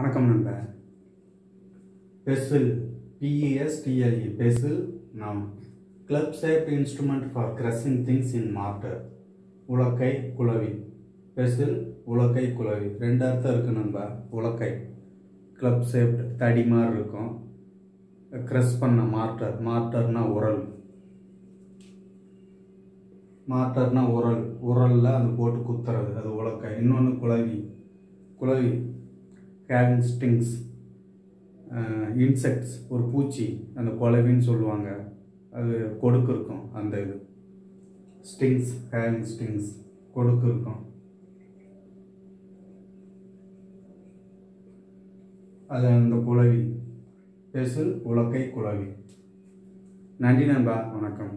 வணக்கம் நண்பா pestle P E S T L E pestle நாம் club shape instrument for crushing things in mortar உலக்கை குளவி pestle உலக்கை குளவி ரெண்டு அர்த்தம் இருக்கு நண்பா உலக்கை. கிளப் ஷேப்ட் தடி மாதிரி இருக்கும். க்ரஷ் பண்ண மார்டர் மார்டர்னா உரல். மார்டர்னா உரல். உரலில் அது போட்டு குத்துறது. அது உலக்கை. இன்னொன்று குளவி குளவி கேரிங் ஸ்டிங்ஸ் இன்செக்ட்ஸ் ஒரு பூச்சி அந்த குளவின்னு சொல்லுவாங்க. அது கொடுக்கு இருக்கும் அந்த இது. ஸ்டிங்ஸ் ஹேவிங் ஸ்டிங்ஸ் கொடுக்கு இருக்கும். அது அந்த குழவி. பெசில் உலக்கை குழவி. நன்றி நண்பா வணக்கம்.